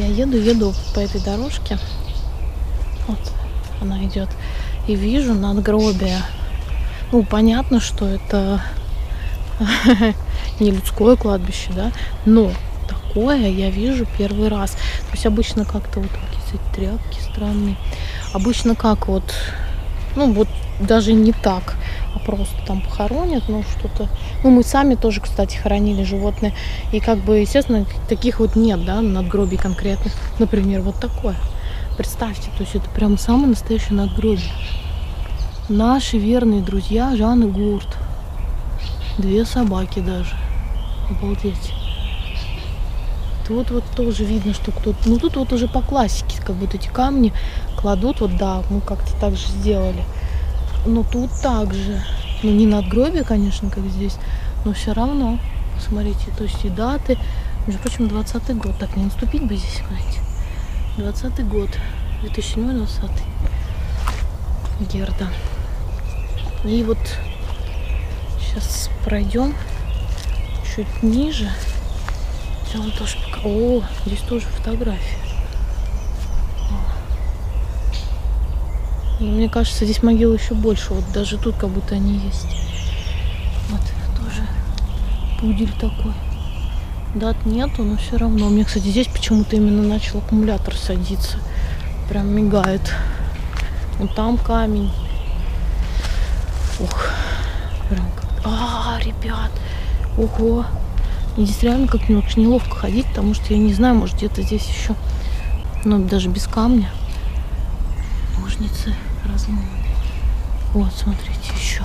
Я еду, еду по этой дорожке. Вот она идет. И вижу надгробие. Ну, понятно, что это не людское кладбище, да, но такое я вижу первый раз. То есть обычно как-то вот какие-то тряпки странные. Обычно как вот, ну вот даже не так, а просто там похоронят, ну что-то. Ну мы сами тоже, кстати, хоронили животные. И как бы, естественно, таких вот нет, да, надгробий конкретных. Например, вот такое. Представьте, то есть это прям самое настоящее надгробие. Наши верные друзья Жанны Гурт. Две собаки даже. Обалдеть. Тут вот тоже видно, что кто-то... Ну тут вот уже по классике, как будто эти камни кладут, вот да, мы как-то так же сделали. Но тут также. Ну не надгробие, конечно, как здесь, но все равно. Смотрите, то есть и даты. Между прочим, 20 год. Так, не наступить бы здесь, смотрите. 20 год. 2007-2020. Герда. И вот сейчас пройдем чуть ниже. Вам тоже пока... О, здесь тоже фотография. И мне кажется, здесь могил еще больше. Вот даже тут как будто они есть. Вот, тоже пудель такой. Дат нету, но все равно. У меня, кстати, здесь почему-то именно начал аккумулятор садиться. Прям мигает. Вот там камень. Ух, прям как... А, ребят, ого. Мне здесь реально как-нибудь очень неловко ходить, потому что я не знаю, может где-то здесь еще, ну, даже без камня. Ножницы разломаны. Вот, смотрите, еще.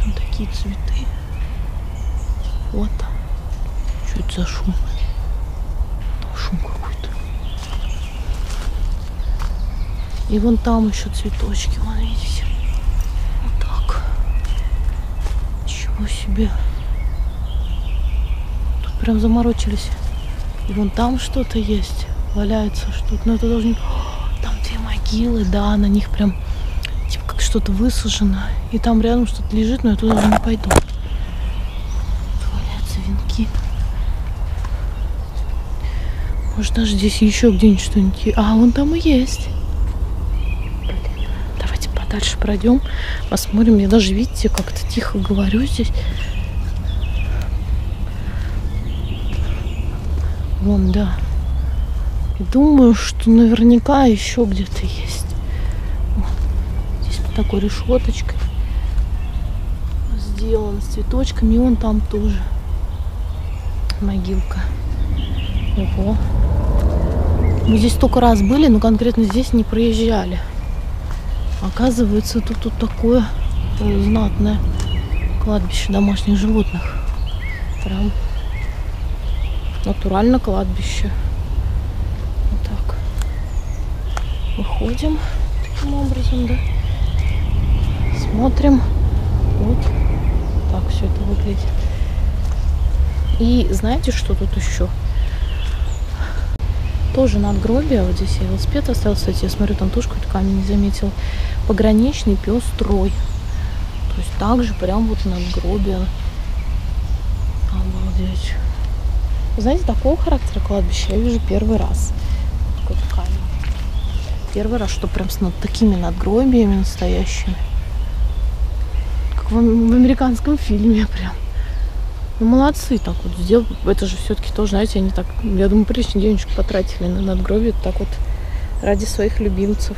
Прям такие цветы. Вот там. Что это за шум? Там шум какой-то. И вон там еще цветочки, вон видите. Вот так. Ничего себе. Тут прям заморочились. И вон там что-то есть. Валяется что-то. Но это Там две могилы, да, на них прям типа как что-то высажено. И там рядом что-то лежит, но я туда уже не пойду. Тут валяются венки. Может даже здесь еще где-нибудь что-нибудь. А, вон там и есть. Давайте подальше пройдем, посмотрим. Я даже, видите, как-то тихо говорю здесь. Вон, да. И думаю, что наверняка еще где-то есть. Вон. Здесь под такой решеточкой сделано с цветочками. И вон там тоже могилка. Ого. Мы здесь столько раз были, но конкретно здесь не проезжали. Оказывается, тут, тут такое э, знатное кладбище домашних животных. Прям натурально кладбище. Вот так. Выходим таким образом, да. Смотрим. Вот так все это выглядит. И знаете, что тут еще? Тоже надгробие. Вот здесь я велосипед оставил, кстати, я смотрю, там тоже какой-то камень не заметил. Пограничный пес трой. То есть также прям вот надгробие. Обалдеть. Знаете, такого характера кладбища я вижу первый раз. Какой-то камень. Первый раз, что прям с над такими надгробиями настоящими. Как в, в американском фильме прям. Ну, молодцы так вот сделали. Это же все-таки тоже, знаете, они так, я думаю, прилично денежку потратили на надгробие так вот ради своих любимцев.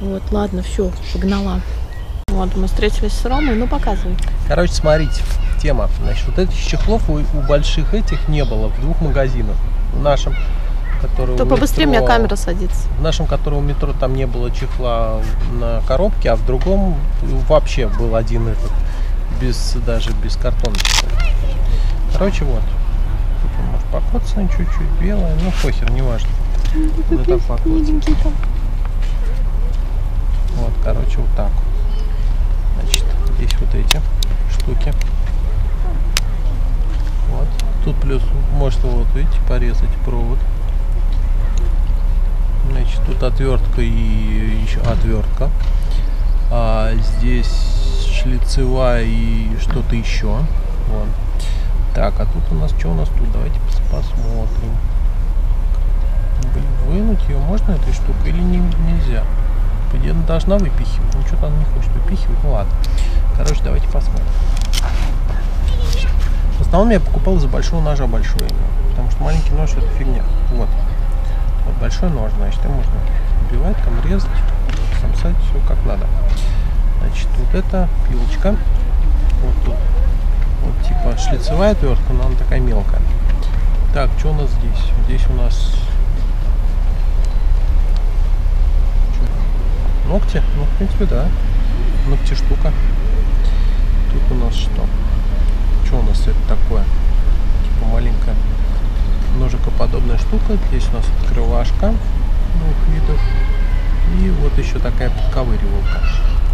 Вот, ладно, все, погнала. Вот, мы встретились с Ромой, ну показывай. Короче, смотрите, тема. Значит, вот этих чехлов у, у больших этих не было в двух магазинах. В нашем, который То побыстрее у меня камера садится. В нашем, которого метро, там не было чехла на коробке, а в другом вообще был один этот, без даже без картоночки. Короче, вот. Тут он может покоцанный чуть-чуть, белое, ну похер, неважно. Вот так. Миленький там. Вот, короче, вот так. Значит, здесь вот эти штуки. Вот. Тут плюс можно вот, видите, порезать провод. Значит, тут отвертка и еще отвертка. А здесь шлицевая и что-то еще. Вот. Так, а тут у нас что у нас тут? Давайте пос- посмотрим. ее можно этой штукой или не, нельзя? Идее, она должна выпихивать. Ну, что-то она не хочет выпихивать. Ну, ладно. Короче, давайте посмотрим. В основном я покупал из-за большого ножа большой. Потому что маленький нож это фигня. Вот. Вот большой нож, значит, им можно убивать, там резать, самсать, все как надо. Значит, вот это пилочка. Вот тут. Вот типа шлицевая отвертка, но она такая мелкая. Так, что у нас здесь? Здесь у нас ногти. Ну, в принципе, да. Ногти штука. Тут у нас что? Что у нас это такое? Типа маленькая ножикоподобная штука. Здесь у нас открывашка двух видов. И вот еще такая подковыривалка.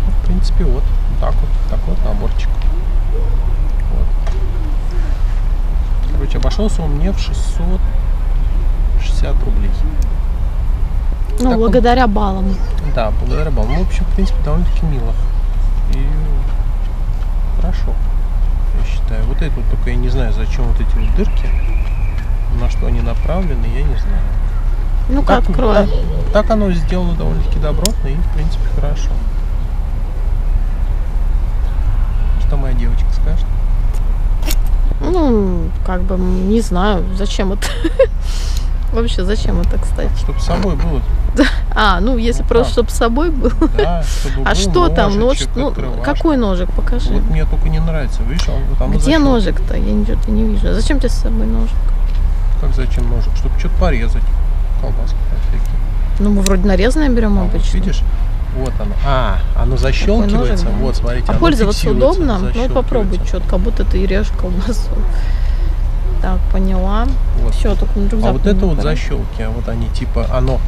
Ну, в принципе, вот, вот так вот, такой вот наборчик. Вот. Короче, обошелся он мне в 660 рублей. Ну, Так он- благодаря баллам. Да, благодаря баллам. Ну, в общем, в принципе, довольно-таки мило. И хорошо, я считаю. Вот это вот только я не знаю, зачем вот эти вот дырки, на что они направлены, я не знаю. Ну-ка, Так- открой. Так, так оно сделано довольно-таки добротно и, в принципе, хорошо. Что моя девочка скажет? Ну, как бы, не знаю, зачем это. Вообще, зачем это, кстати? Чтобы с собой было, А, ну, если Ну, просто, как? чтобы с собой был. да, чтобы А был что там? Нож, ну, открывашка. какой ножик? Покажи. Вот мне только не нравится, видишь, он вот оно Где зачем? ножик-то? Я ничего не вижу. Зачем тебе с собой ножик? Как зачем ножик? Чтобы что-то порезать. Колбаски там всякие. Ну, мы вроде нарезанное берем А вот обычно. видишь? Вот оно. А, оно защелкивается. ножик, да. Вот, смотрите. А пользоваться удобно? Ну, попробуй что-то, как будто ты режешь колбасу. Так, поняла. Вот. Все, только на рюкзак А вот это вот защелки, а вот они типа, оно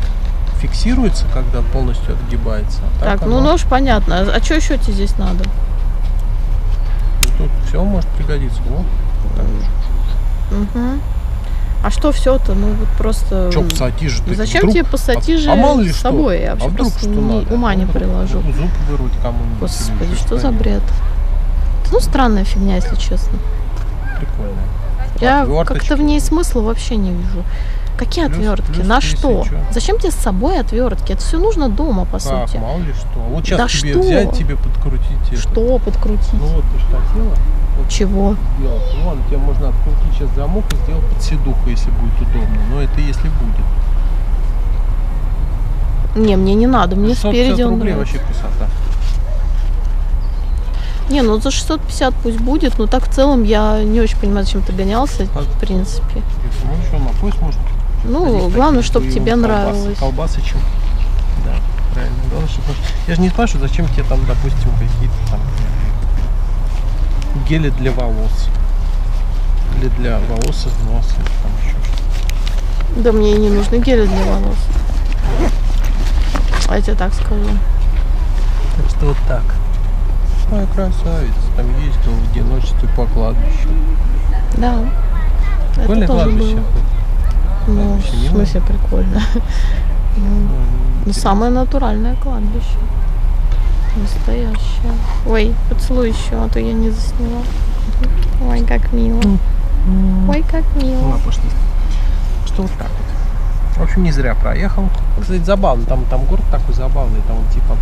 фиксируется, когда полностью отгибается. а Так, ну оно- нож понятно. А что еще тебе здесь надо? ну, тут все может пригодиться. Вот. Угу. А что все-то? Ну вот просто. Че пассатижи ты? Зачем Вдруг- тебе пассатижи а, а мало ли с что? собой? Я А вообще вдруг просто что не- надо? ума не Ну, вдруг приложу. Зуб вырвать кому-нибудь. Господи, или что за бред? Ну, странная фигня, если честно. Прикольно. Я как-то в ней смысла вообще не вижу. Какие Плюс- отвертки? плюс На что? чё. Зачем тебе с собой отвертки? Это все нужно дома, по Как, сути. мало ли что. Вот сейчас Да тебе что? взять, тебе подкрутить это. Что подкрутить? Ну вот ты что хотела Чего? сделать. Вон, тебе можно открутить сейчас замок и сделать подседуху, если будет удобно. Но это если будет. Не, мне не надо, мне 650 спереди он рублей нравится. вообще красота. Не, ну за 650 пусть будет, но так в целом я не очень понимаю, зачем ты гонялся, А- в принципе. Ну еще на пояс может. Ну, ходить главное, чтобы тебе колбасы- нравилось. Колбасы чем. Да, правильно. Главное, чтобы... Я же не спрашиваю, зачем тебе там, допустим, какие-то там гели для волос. Или для волос из носа, или там еще что-то. Да мне и не нужны гели для волос. А я тебе так скажу. Так что вот так. Ой, красавец. Там ездил в одиночестве по кладбищу. Да. Прикольное это кладбище. было. Ну, в смысле прикольно. Ну, Ну, самое натуральное кладбище. Настоящее. Ой, поцелуй еще, а то я не засняла. Ой, как мило. Ой, как Ну, мило. ладно, пошли. Что вот так вот. В общем, не зря проехал. Кстати, забавно. Там, там город такой забавный. Там типа